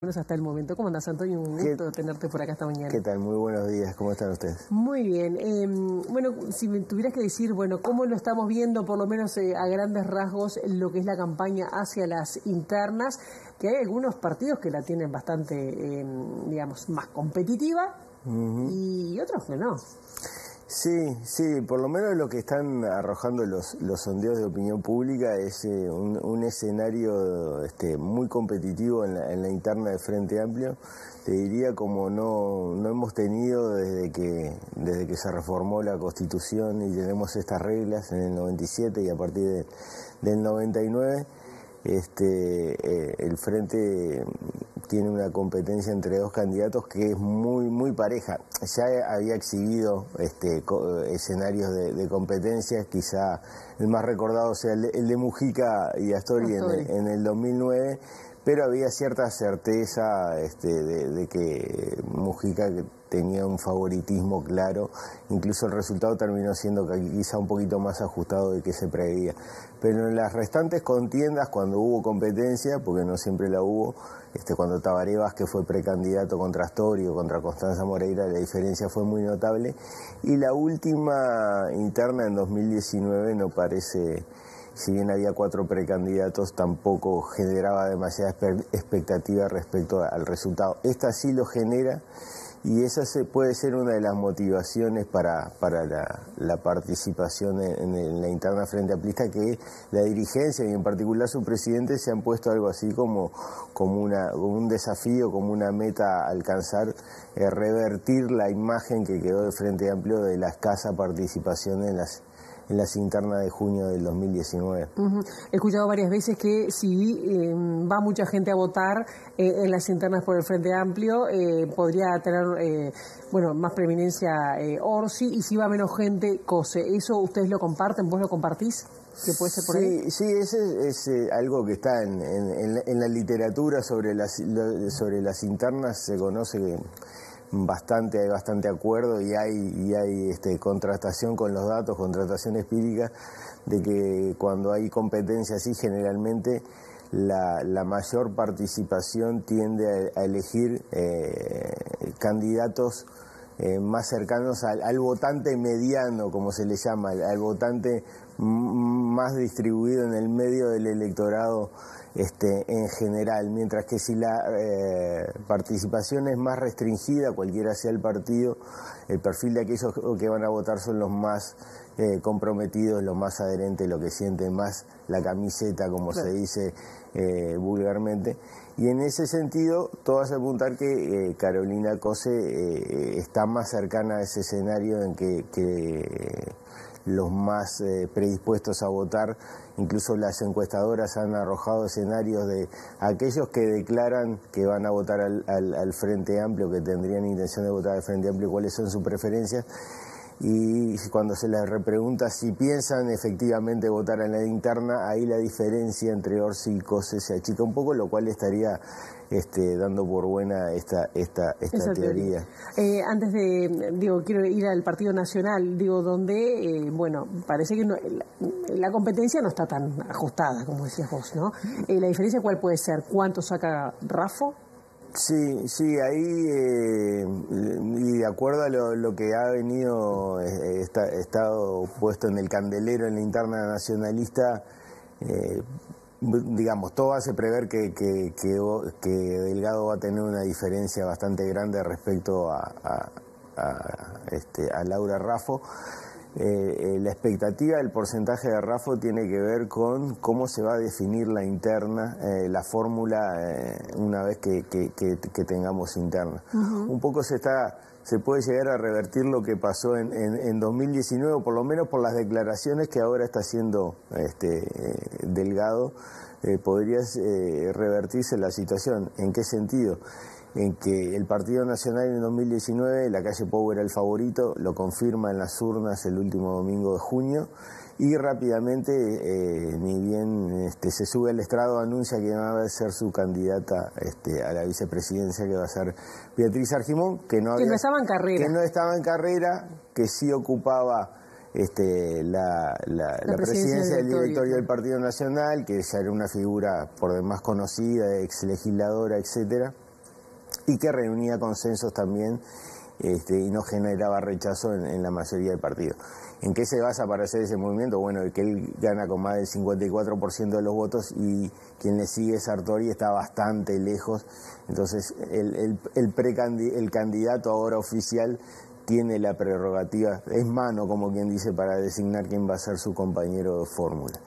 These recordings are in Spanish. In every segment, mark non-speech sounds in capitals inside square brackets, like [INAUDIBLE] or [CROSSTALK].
hasta el momento. ¿Cómo andas, Antonio? Un gusto tenerte por acá esta mañana. ¿Qué tal? Muy buenos días. ¿Cómo están ustedes? Muy bien. Em, bueno, si me tuvieras que decir, bueno, ¿cómo lo estamos viendo, por lo menos eh, a grandes rasgos, lo que es la campaña hacia las internas? Que hay algunos partidos que la tienen bastante, em, digamos, más competitiva y otros que no. Sí, sí, por lo menos lo que están arrojando los, sondeos de opinión pública es eh, un, escenario este, muy competitivo en la, interna del Frente Amplio. Te diría como no, no hemos tenido desde que, desde que se reformó la Constitución y tenemos estas reglas en el 97 y a partir del 99 este, eh, el frente tiene una competencia entre dos candidatos que es muy muy pareja. Ya había exhibido este, escenarios de, competencia, quizá el más recordado sea el de, Mujica y Astori, En, en, el 2009 pero había cierta certeza este, de, que Mujica tenía un favoritismo claro, incluso el resultado terminó siendo quizá un poquito más ajustado de que se preveía. Pero en las restantes contiendas, cuando hubo competencia, porque no siempre la hubo, este, cuando Tabaré que fue precandidato contra Astorio, contra Constanza Moreira, la diferencia fue muy notable. Y la última interna en 2019 no parece si bien había cuatro precandidatos, tampoco generaba demasiada expectativa respecto al resultado. Esta sí lo genera y esa puede ser una de las motivaciones para, para la, participación en, la interna frente aplista, que la dirigencia y en particular su presidente se han puesto algo así como, como, una, un desafío, como una meta a alcanzar, eh, revertir la imagen que quedó de Frente Amplio de la escasa participación en las en las internas de junio del 2019. He escuchado varias veces que si eh, va mucha gente a votar eh, en las internas por el Frente Amplio, eh, podría tener bueno más preeminencia Orsi y si va menos gente, COSE. ¿Eso ustedes lo comparten? ¿Vos lo compartís? ¿Que puede ser por sí, ahí? Sí, ese es algo que está en, en, la literatura sobre las, sobre las internas, se conoce que bastante, hay bastante acuerdo y hay, y hay este, contrastación con los datos, contrastación espírica, de que cuando hay competencia así, generalmente la, la mayor participación tiende a, elegir eh, candidatos eh, más cercanos al, votante mediano, como se le llama, al, votante más distribuido en el medio del electorado este, en general, mientras que si la eh, participación es más restringida, cualquiera sea el partido, el perfil de aquellos que van a votar son los más eh, comprometidos, los más adherentes, los que sienten más la camiseta, como se dice vulgarmente. Y en ese sentido, todo hace apuntar que eh, Carolina Cose eh, está más cercana a ese escenario en que, los más eh, predispuestos a votar, incluso las encuestadoras han arrojado escenarios de aquellos que declaran que van a votar al, al Frente Amplio, que tendrían intención de votar al Frente Amplio, cuáles son sus preferencias y cuando se les repregunta si piensan efectivamente votar en la interna, ahí la diferencia entre Orsi y Cose se achica un poco, lo cual estaría este, dando por buena esta, esta, esta teoría. Eh, antes de, digo, quiero ir al Partido Nacional, digo, donde, eh, bueno, parece que la, competencia no está tan ajustada, como decías vos, ¿no? Eh, la diferencia cuál puede ser, ¿cuánto saca Rafo? Sí, sí, ahí, eh, y de acuerdo a lo, que ha venido, eh, estado puesto en el candelero en la interna nacionalista, eh, digamos, todo hace prever que, que, que, Delgado va a tener una diferencia bastante grande respecto a, a, este, a Laura Raffo. Eh, eh, la expectativa del porcentaje de RAFO tiene que ver con cómo se va a definir la interna, eh, la fórmula una vez que, tengamos interna. Un poco se está se puede llegar a revertir lo que pasó en, en, 2019, o por lo menos por las declaraciones que ahora está haciendo este, Delgado, podría revertirse la situación. ¿En qué sentido? En que el Partido Nacional en 2019, la calle Pou era el favorito, lo confirma en las urnas el último domingo de junio y rápidamente, eh, ni bien este, se sube al estrado, anuncia que va a ser su candidata este, a la vicepresidencia, que va a ser Beatriz Argimón, que no, estaba en carrera. Que no estaba en carrera, que sí ocupaba este, la, presidencia, del directorio del Partido Nacional, que ya era una figura por demás conocida, ex legisladora, etcétera y que reunía consensos también este, y no generaba rechazo en, la mayoría del partido. ¿En qué se basa para hacer ese movimiento? Bueno, que él gana con más del 54% de los votos y quien le sigue Sartori está bastante lejos. Entonces, el, el, el, el candidato ahora oficial tiene la prerrogativa, es mano, como quien dice, para designar quién va a ser su compañero de fórmula.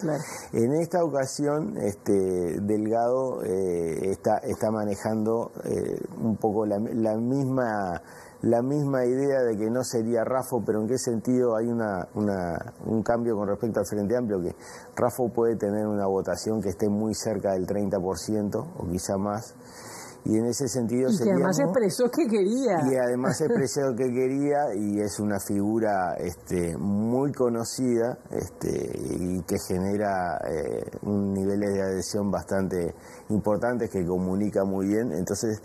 En esta ocasión, este, Delgado eh, está, está manejando eh, un poco la, misma la misma idea de que no sería Rafo, pero en qué sentido hay una, un cambio con respecto al Frente Amplio, que Rafo puede tener una votación que esté muy cerca del 30% o quizá más, y en ese sentido y que además expresó que quería. y además [LAUGHS] expresó que quería y es una figura este muy conocida este y que genera eh, un niveles de adhesión bastante importantes que comunica muy bien. Entonces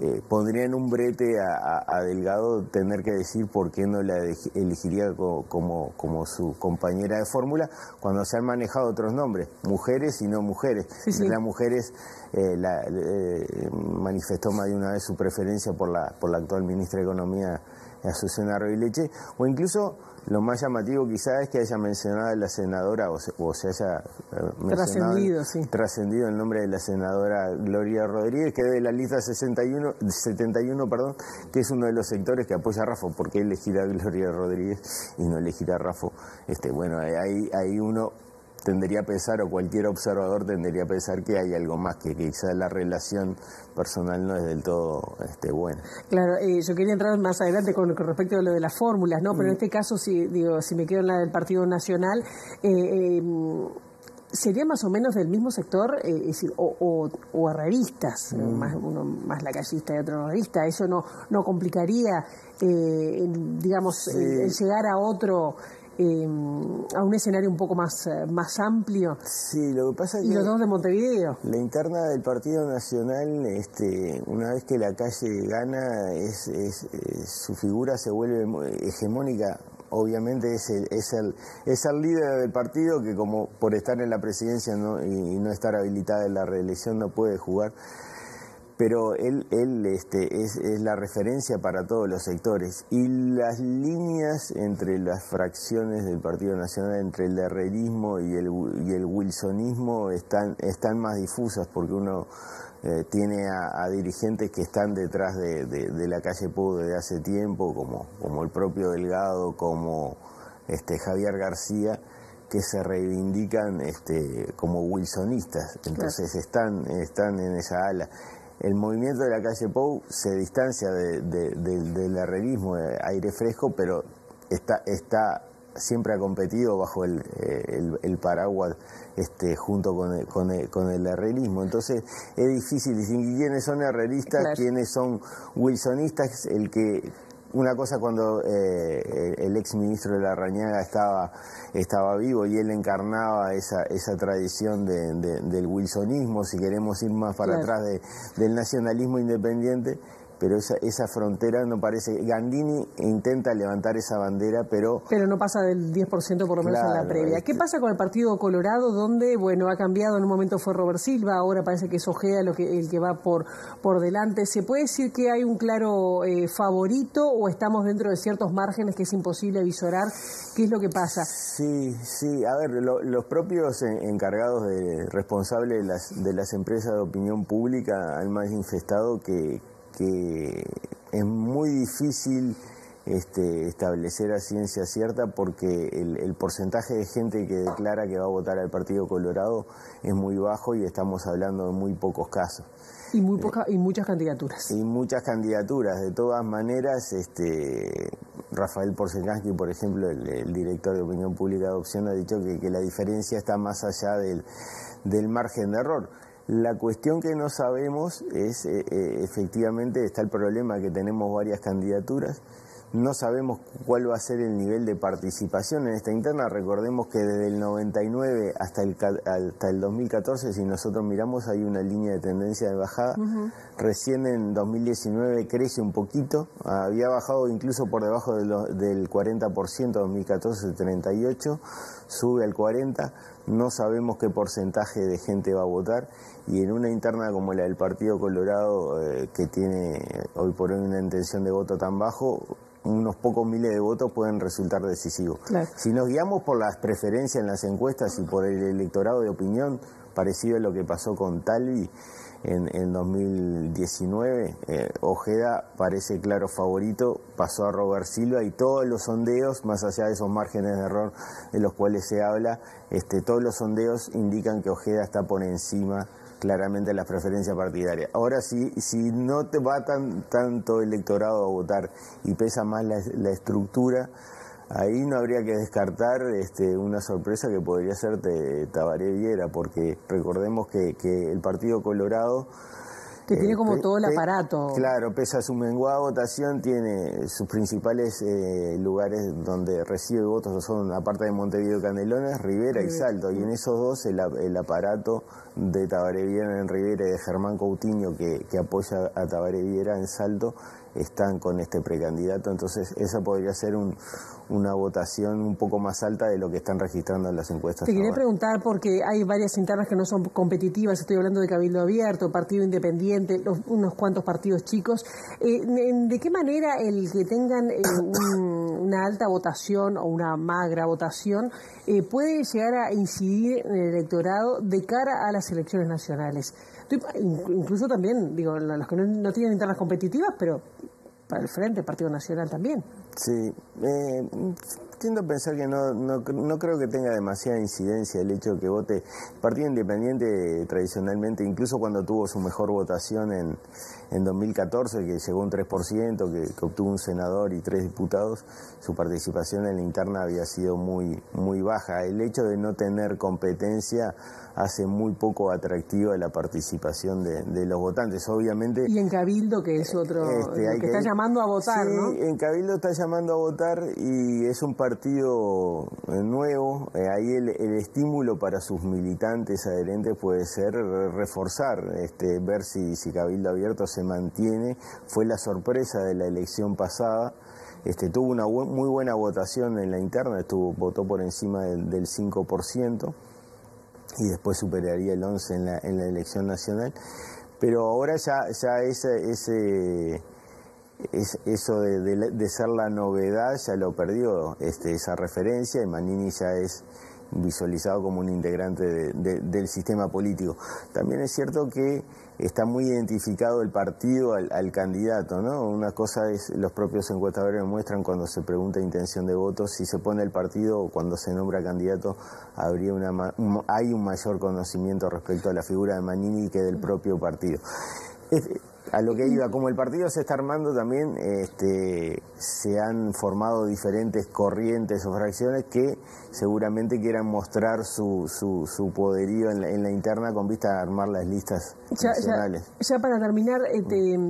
eh, pondría en un brete a, Delgado tener que decir por qué no la elegiría como, como, su compañera de fórmula cuando se han manejado otros nombres, mujeres y no mujeres. Las mujeres eh, la, eh, manifestó más de una vez su preferencia por la, por la actual ministra de Economía, Azucena Leche, o incluso lo más llamativo quizás es que haya mencionado a la senadora, o se, haya eh, trascendido, sí. trascendido el nombre de la senadora Gloria Rodríguez, que es de la lista 61, 71, perdón, que es uno de los sectores que apoya a Rafa, porque elegirá a Gloria Rodríguez y no elegirá a Rafa. Este, bueno, ahí, ahí uno tendría a pensar, o cualquier observador tendría a pensar que hay algo más, que quizás la relación personal no es del todo este, buena. Claro, eh, yo quería entrar más adelante con, respecto a lo de las fórmulas, ¿no? Pero en mm. este caso, si, digo, si me quedo en la del Partido Nacional, eh, eh, sería más o menos del mismo sector, es decir, o, o, o mm. más, uno más lacayista y otro herrerista, eso no, no complicaría, digamos, llegar a otro Em, a un escenario un poco más, eh, más amplio. Sí, lo que pasa es y los dos de Montevideo. La interna del Partido Nacional, este, una vez que la calle gana, es, es, eh, su figura se vuelve hegemónica. Obviamente es el, es, el, es el líder del partido que como por estar en la presidencia y no estar habilitada en la reelección no puede jugar pero él, él este, es, es, la referencia para todos los sectores. Y las líneas entre las fracciones del Partido Nacional, entre el herrerismo y el, y el wilsonismo, están, están más difusas porque uno eh, tiene a, dirigentes que están detrás de, de, la calle Pau desde hace tiempo, como, como el propio Delgado, como este, Javier García que se reivindican este, como wilsonistas, entonces están, están en esa ala el movimiento de la calle Pou se distancia del herrerismo, de aire fresco, pero está, está siempre ha competido bajo el, el, paraguas este, junto con el, con, el, con el herrerismo. Entonces es difícil distinguir quiénes son herreristas, quiénes son wilsonistas, el que una cosa cuando eh, el ex ministro de la Rañaga estaba, estaba vivo y él encarnaba esa, esa tradición del wilsonismo, si queremos ir más para atrás del nacionalismo independiente, pero esa, esa frontera no parece. Gandini intenta levantar esa bandera, pero. Pero no pasa del 10% por lo menos en la previa. ¿Qué pasa con el Partido Colorado, donde, bueno, ha cambiado? En un momento fue Robert Silva, ahora parece que es Ojea lo que, el que va por, por delante. ¿Se puede decir que hay un claro eh, favorito o estamos dentro de ciertos márgenes que es imposible visorar? ¿Qué es lo que pasa? Sí, sí. A ver, los propios encargados de responsables de las, de las empresas de opinión pública han manifestado que que es muy difícil este, establecer a ciencia cierta porque el, porcentaje de gente que declara que va a votar al Partido Colorado es muy bajo y estamos hablando de muy pocos casos. Y, muy poca, y muchas candidaturas. Y muchas candidaturas. De todas maneras, este, Rafael Porcenansky, por ejemplo, el, director de Opinión Pública de Adopción, ha dicho que, que la diferencia está más allá del, del margen de error. La cuestión que no sabemos es, eh, eh, efectivamente, está el problema que tenemos varias candidaturas. no sabemos cuál va a ser el nivel de participación en esta interna. Recordemos que desde el 99 hasta el, hasta el 2014, si nosotros miramos, hay una línea de tendencia de bajada. Recién en 2019 crece un poquito, había bajado incluso por debajo del 40%, 2014 38, sube al 40%, no sabemos qué porcentaje de gente va a votar y en una interna como la del Partido Colorado, eh, que tiene hoy por hoy una intención de voto tan bajo, unos pocos miles de votos pueden resultar decisivos. Si nos guiamos por las preferencias en las encuestas y por el electorado de opinión, parecido a lo que pasó con Talvi en, en 2019, eh, Ojeda parece claro favorito, pasó a Robert Silva y todos los sondeos, más allá de esos márgenes de error de los cuales se habla, este, todos los sondeos indican que Ojeda está por encima claramente las preferencias partidarias. Ahora sí, si no te va tan, tanto electorado a votar y pesa más la, estructura, ahí no habría que descartar este, una sorpresa que podría ser Tabaré Viera, porque recordemos que, que el Partido Colorado que tiene como eh, todo el aparato. Claro, pesa su menguada votación, tiene sus principales eh, lugares donde recibe votos, son aparte de Montevideo y Canelones, Rivera y Salto. Y en esos dos el, el aparato de Tabaré Viera en Rivera y de Germán Coutinho que, que apoya a Tabaré Viera en Salto están con este precandidato, entonces esa podría ser una votación un poco más alta de lo que están registrando en las encuestas. Te quería preguntar porque hay varias internas que no son competitivas, estoy hablando de Cabildo Abierto, Partido Independiente, unos cuantos partidos chicos. Eh, ¿De qué manera el que tengan eh, una alta votación o una magra votación eh, puede llegar a incidir en el electorado de cara a las elecciones nacionales? incluso también, digo, los que no, tienen internas competitivas, pero para el Frente, Partido Nacional también. Sí, eh, tiendo a pensar que no, no, no, creo que tenga demasiada incidencia el hecho de que vote Partido Independiente tradicionalmente, incluso cuando tuvo su mejor votación en, en 2014, que llegó un 3%, que, que, obtuvo un senador y tres diputados, su participación en la interna había sido muy, muy baja. El hecho de no tener competencia hace muy poco atractiva la participación de, los votantes, obviamente. Y en Cabildo, que es otro, este, que, está llamando a votar, sí, en Cabildo está llamando a votar y es un partido eh, nuevo, eh, ahí el, estímulo para sus militantes adherentes puede ser reforzar, este, ver si, si Cabildo Abierto se mantiene, fue la sorpresa de la elección pasada. Este, tuvo una muy buena votación en la interna, estuvo, votó por encima del, del 5% y después superaría el 11 en la, en la elección nacional. Pero ahora ya, ya ese, ese eso de, de, ser la novedad ya lo perdió este, esa referencia y Manini ya es visualizado como un integrante del sistema político. También es cierto que está muy identificado el partido al, candidato, ¿no? Una cosa es, los propios encuestadores muestran cuando se pregunta intención de votos, si se pone el partido o cuando se nombra candidato, habría una, hay un mayor conocimiento respecto a la figura de Manini que del propio partido a lo que iba, como el partido se está armando también, este, se han formado diferentes corrientes o fracciones que seguramente quieran mostrar su, su, su poderío en la, interna con vista a armar las listas ya, nacionales. Ya, para terminar, eh,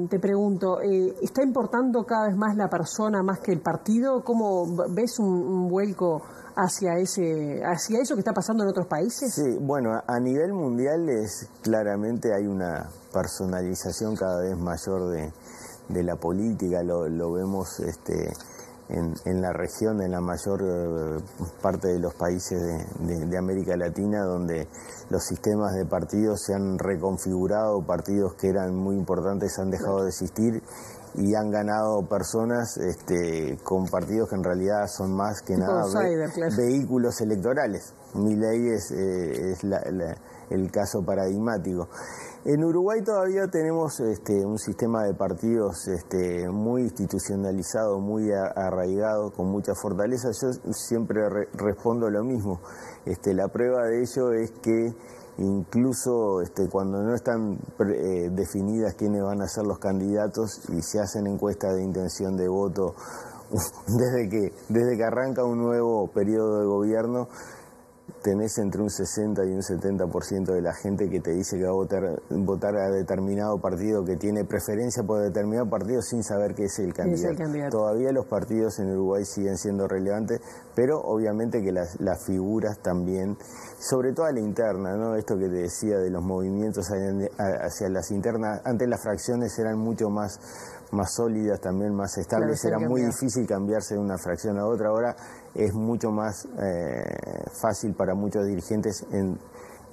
te, pregunto, eh, ¿está importando cada vez más la persona más que el partido? ¿Cómo ves un, vuelco hacia ese hacia eso que está pasando en otros países? Sí, bueno, a nivel mundial es claramente hay una personalización cada vez mayor de, de la política, lo, lo vemos este, en, en, la región, en la mayor eh, parte de los países de, de, América Latina, donde los sistemas de partidos se han reconfigurado, partidos que eran muy importantes han dejado de existir y han ganado personas este, con partidos que en realidad son más que nada vehículos electorales. Mi ley es, eh, es el caso paradigmático. En Uruguay todavía tenemos este, un sistema de partidos este, muy institucionalizado, muy arraigado, con mucha fortaleza. Yo siempre respondo lo mismo. Este, la prueba de ello es que incluso este, cuando no están eh, definidas quiénes van a ser los candidatos y se hacen encuestas de intención de voto, [LAUGHS] desde que, desde que arranca un nuevo periodo de gobierno, tenés entre un 60 y un 70% de la gente que te dice que va a votar, votar a determinado partido, que tiene preferencia por determinado partido sin saber que es el candidato. Todavía los partidos en Uruguay siguen siendo relevantes, pero obviamente que las, las figuras también, sobre todo a la interna, ¿no? esto que te decía de los movimientos hacia las internas, antes las fracciones eran mucho más más sólidas, también más estables. Era muy difícil cambiarse de una fracción a otra. Ahora es mucho más eh, fácil para muchos dirigentes en,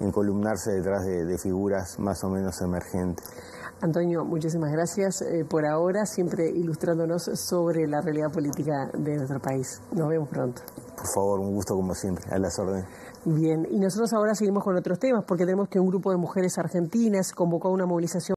encolumnarse detrás de, figuras más o menos emergentes. Antonio, muchísimas gracias eh, por ahora, siempre ilustrándonos sobre la realidad política de nuestro país. Nos vemos pronto. Por favor, un gusto como siempre, a las órdenes. Bien, y nosotros ahora seguimos con otros temas porque tenemos que un grupo de mujeres argentinas convocó una movilización